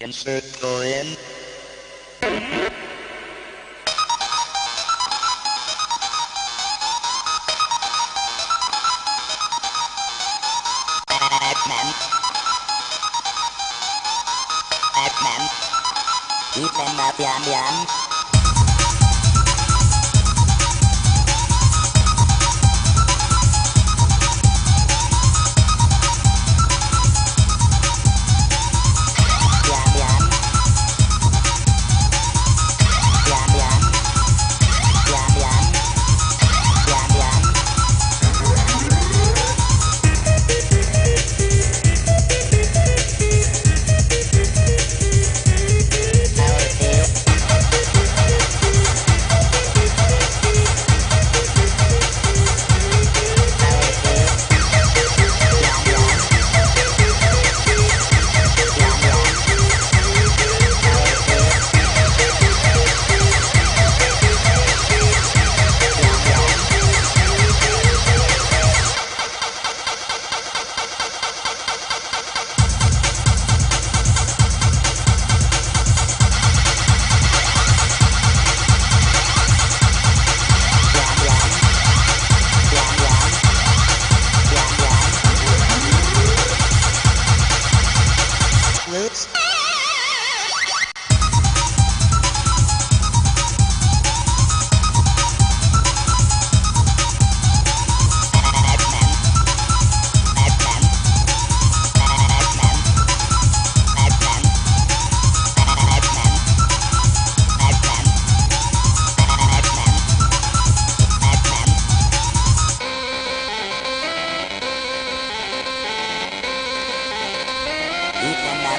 Insert in. Batman. Batman. Defender Pian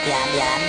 หยานยาม